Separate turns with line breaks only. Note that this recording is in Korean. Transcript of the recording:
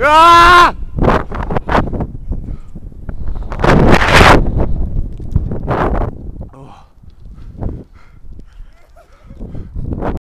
으아!